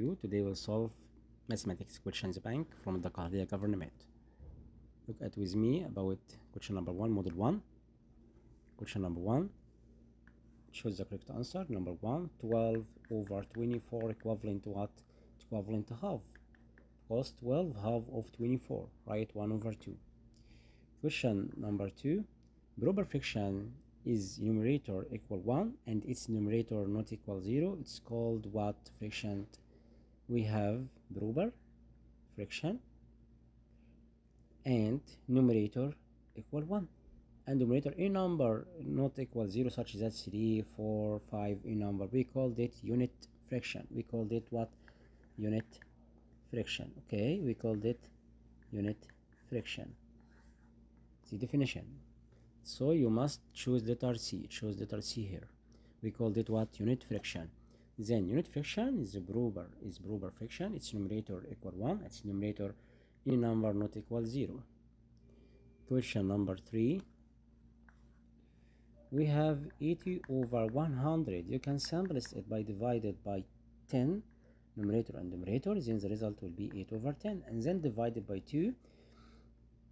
you today we'll solve mathematics questions bank from the Dakahlia government. Look at with me about question number one model one. Question number one choose the correct answer. Number one 12 over 24 equivalent to what? Equivalent to half. Cos 12 half of 24 right? 1 over 2 question number two proper fraction is numerator equal 1 and its numerator not equal 0 it's called what? Fraction we have proper fraction and numerator equal 1 and numerator a number not equal 0 such as 3 4 5 a number. We called it unit fraction we called it what? Unit fraction okay we called it unit fraction the definition. So you must choose letter C. Choose letter C here. We called it what? Unit fraction then unit fraction is a proper is proper fraction its numerator equal 1 its numerator a number not equal 0 question number 3 we have 80 over 100 you can simplify it by divided by 10 numerator and numerator then the result will be 8 over 10 and then divided by 2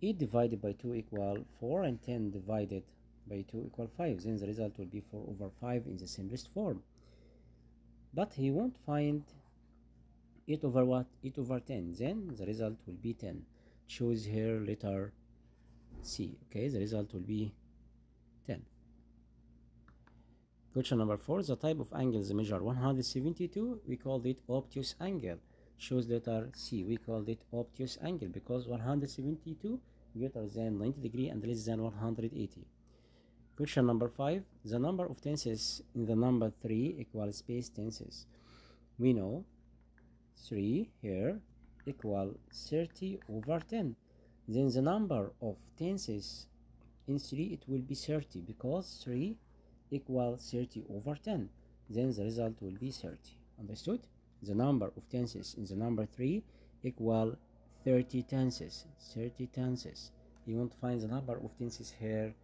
8 divided by 2 equal 4 and 10 divided by 2 equal 5 then the result will be 4 over 5 in the simplest form but he won't find 8 over what 8 over 10 then the result will be 10 choose here letter C okay? The result will be 10 question number 4 the type of angles measure 172 we called it obtuse angle. Shows letter C we called it obtuse angle because 172 greater than 90 degree and less than 180 question number 5 the number of tenses in the number 3 equal space tenses. We know 3 here equal 30 over 10 then the number of tenses in 3 it will be 30 because 3 equal 30 over 10 then the result will be 30 understood? The number of tenses in the number 3 equal 30 tenses 30 tenses. You want to find the number of tenses here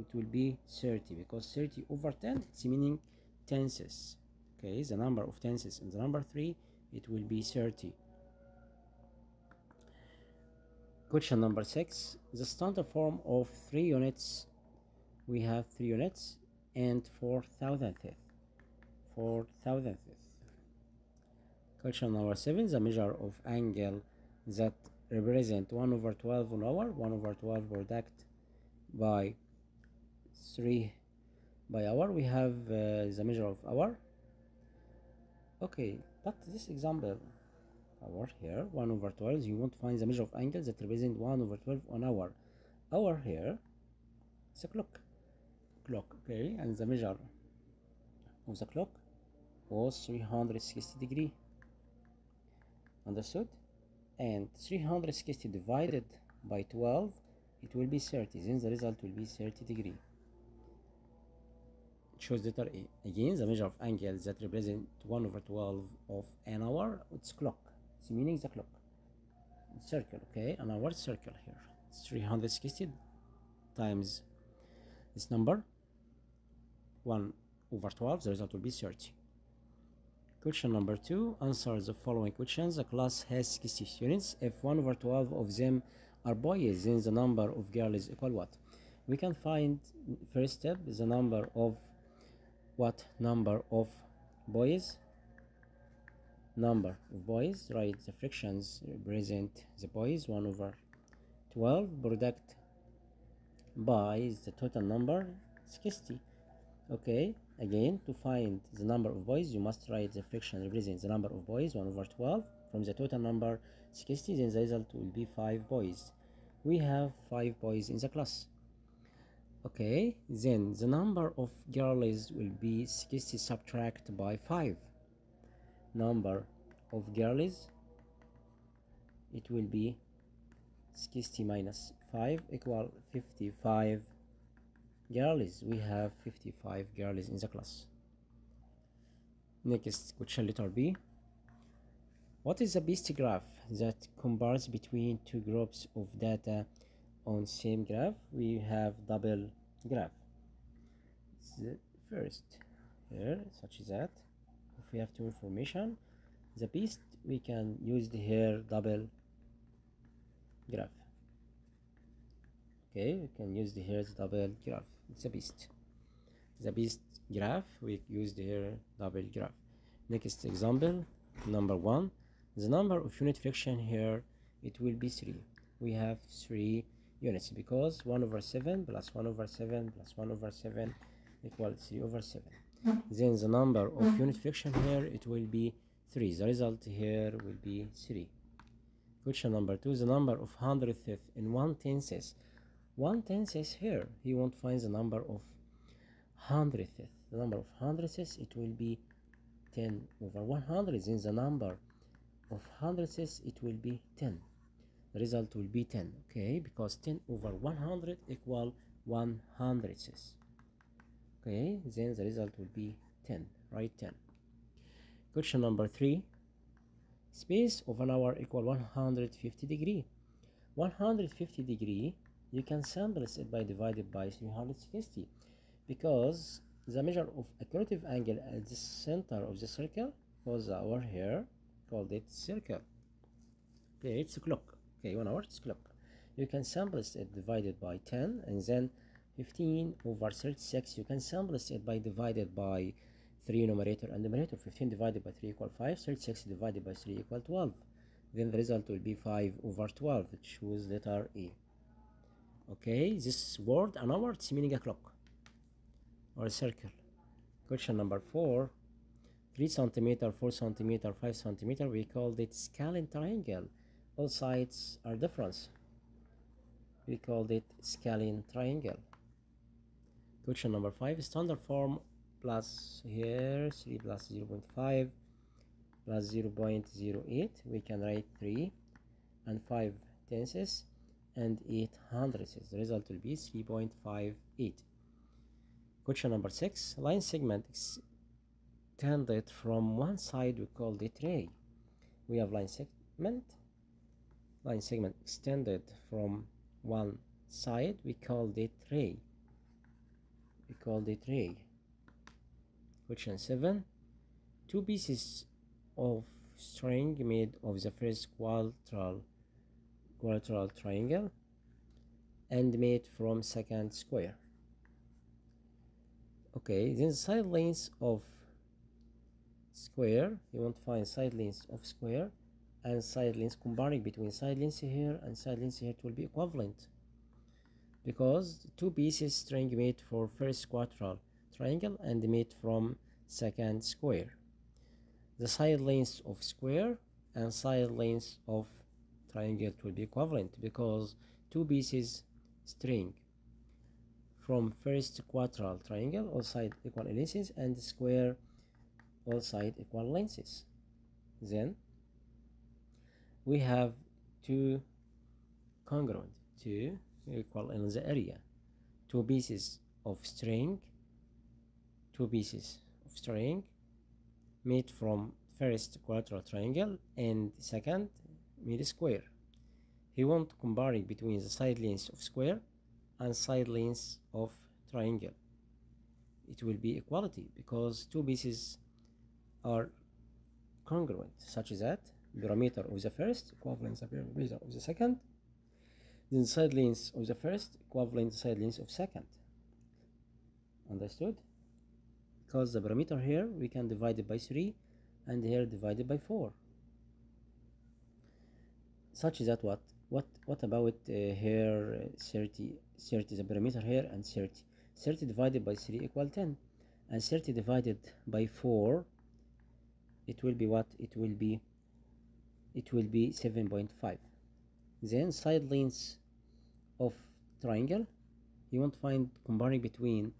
it will be 30 because 30 over 10 it's meaning tenses. Okay the number of tenses in the number 3 it will be 30 question number 6 the standard form of 3 units we have 3 units and 4 thousandth 4 thousandth question number 7 the measure of angle that represent 1 over 12 an hour 1 over 12 product by 3 by hour we have uh, the measure of hour. Okay but this example hour here 1 over 12 you want to find the measure of angle that represent 1 over 12 on hour. Hour here it's a clock. Clock okay and the measure of the clock was 360 degree. Understood? And 360 divided by 12 it will be 30 then the result will be 30 degree choose letter A again the measure of angle that represent 1 over 12 of an hour it's clock. It's meaning the clock. Circle okay an hour circle here. It's 360 times this number. 1 over 12 the result will be 30 question number 2 answer the following questions. The class has 60 students if 1 over 12 of them are boys then the number of girls is equal what? We can find first step the number of what number of boys? Number of boys right the fractions represent the boys 1 over 12 product by is the total number 60 okay again to find the number of boys you must write the fraction represents the number of boys 1 over 12 from the total number 60 then the result will be 5 boys. We have 5 boys in the class okay then the number of girls will be 60 subtract by 5 number of girls it will be 60 minus 5 equal 55 girls we have 55 girls in the class. Next question letter b. What is a best graph that compares between two groups of data on same graph we have double graph. The first here such as that. If we have two information the beast we can use the here double graph. Okay we can use the here double graph. It's a beast. The beast graph we use the here double graph. Next example number one. The number of unit fraction here it will be three. We have three units because 1 over 7 plus 1 over 7 plus 1 over 7 equals 3 over 7 then the number of mm. unit fraction here it will be 3 the result here will be 3 question number 2 the number of hundredths in one tenths one tenths here he won't find the number of hundredths the number of hundredths it will be 10 over 100 then the number of hundredths it will be 10 the result will be 10 okay? Because 10 over 100 equal 1 hundredths okay? Then the result will be 10 right? 10 question number 3 space of an hour equal 150 degree. 150 degree you can sample it by divided by 360 because the measure of a curative angle at the center of the circle was our here called it circle. Okay it's a clock okay one hour clock you can sample it divided by 10 and then 15 over 36 you can sample it by divided by 3 numerator and numerator 15 divided by 3 equal 5 36 divided by 3 equal 12 then the result will be 5 over 12 which letter E okay this word an hour it's meaning a clock or a circle. Question number 4 3 centimeter 4 centimeter 5 centimeter we called it scalene triangle all sides are different. We called it scalene triangle. Question number 5 standard form plus here 3 plus 0 0.5 plus 0 0.08 we can write 3 and 5 tenths and 8 hundredths. The result will be 3.58 question number 6 line segment extended from one side we called it ray. We have line segment line segment extended from one side we called it ray. We called it ray. Question 7 two pieces of string made of the first quadrilateral quadrilateral triangle and made from second square. Okay then side lengths of square. You want to find side lengths of square and side lengths comparing between side lengths here and side lengths here it will be equivalent. Because two pieces string made for first quadrilateral triangle and made from second square. The side lengths of square and side lengths of triangle will be equivalent because two pieces string from first quadrilateral triangle all side equal lengths and square all side equal lengths then we have two congruent two equal in the area. Two pieces of string two pieces of string made from first quadrilateral triangle and second made square. He want comparing between the side lengths of square and side lengths of triangle. It will be equality because two pieces are congruent such as that perimeter of the first equivalent perimeter of the second then side lengths of the first equivalent side lengths of second. Understood? Because the perimeter here we can divide it by 3 and here divided by 4 such is that what what what about uh, here 30 30 the perimeter here and 30 30 divided by 3 equal 10 and 30 divided by 4 it will be what? It will be it will be 7.5 then side lengths of triangle you want to find comparing between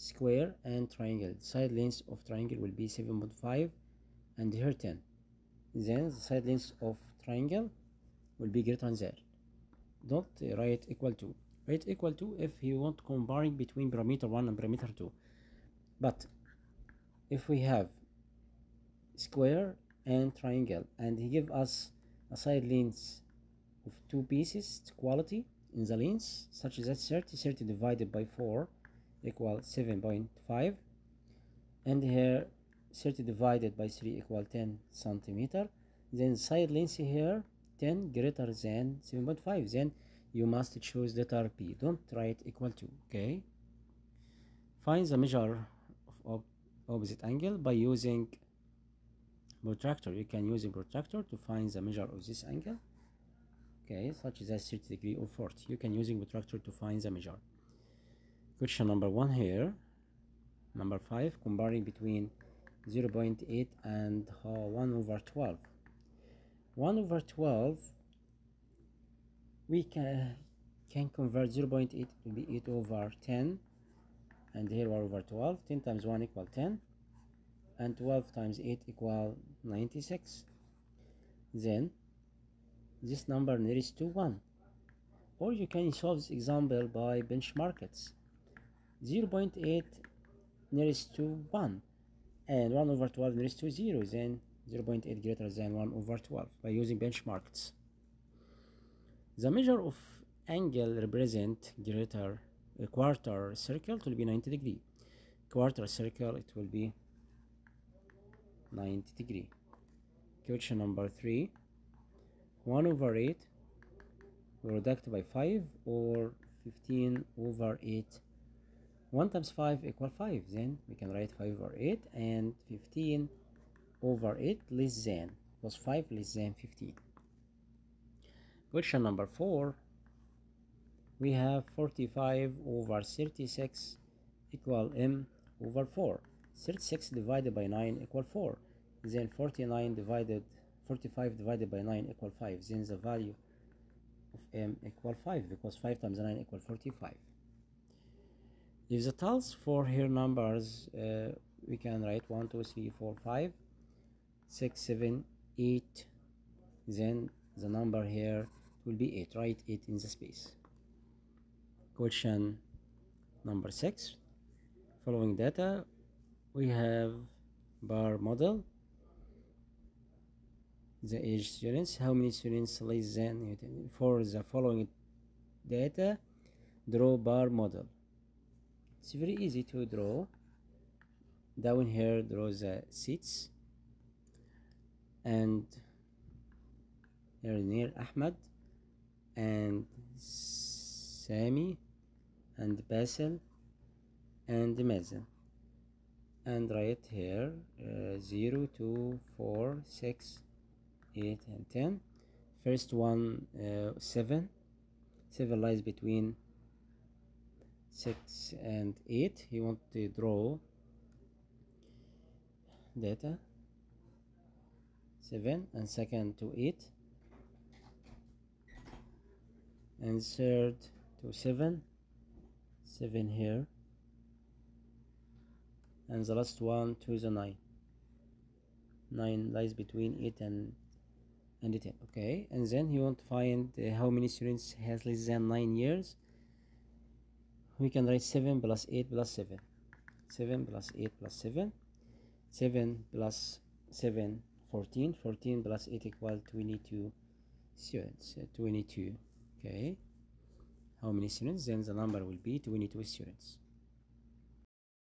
square and triangle. Side lengths of triangle will be 7.5 and here 10 then the side lengths of triangle will be greater than zero. Don't uh, write equal to. Write equal to if you want comparing between perimeter 1 and perimeter 2 but if we have square and triangle and he give us a side length of two pieces quality in the lengths such as that 30 30 divided by 4 equal 7.5 and here 30 divided by 3 equal 10 centimeter. Then side length here 10 greater than 7.5 then you must choose letter B don't write equal to okay? Find the measure of opposite angle by using protractor. You can use a protractor to find the measure of this angle. Okay such as 30 degree or 40 you can using protractor to find the measure. Question number one here. Number five comparing between 0 0.8 and uh, 1 over 12 1 over 12 we can can convert 0 0.8 to be 8 over 10 and here 1 over 12 10 times 1 equal 10 and 12 times 8 equal 96 then this number nearest to 1 or you can solve this example by benchmarks. 0.8 nearest to 1 and 1 over 12 nearest to 0 then 0.8 greater than 1 over 12 by using benchmarks. The measure of angle represent greater a quarter circle it will be 90 degree. Quarter circle it will be 90 degree. Question number 3 1 over 8 reduced by 5 or 15 over 8 1 times 5 equal 5 then we can write 5 over 8 and 15 over 8 less than was plus 5 less than 15 question number 4 we have 45 over 36 equal m over 4 36 divided by 9 equal 4 then 49 divided 45 divided by 9 equal 5 then the value of m equal 5 because 5 times 9 equal 45 if the tals for here numbers uh, we can write 1 2 3 4 5 6 7 8 then the number here will be 8 write 8 in the space. Question number 6 following data we have bar model. The age students how many students less than for the following data draw bar model. It's very easy to draw. Down here draw the seats. And here near Ahmed. And Sami. And Basil. And Mazen and right here uh, 0 2 4 6 8 and 10 first one uh, 7 7 lies between 6 and 8 you want to draw data. 7 and second to 8 and third to 7 7 here and the last one to the 9 9 lies between it and and 10 okay and then you want to find uh, how many students has less than 9 years. We can write 7 plus 8 plus 7 7 plus 8 plus 7 7 plus 7 14 14 plus 8 equal 22 students uh, 22 okay. How many students? Then the number will be 22 students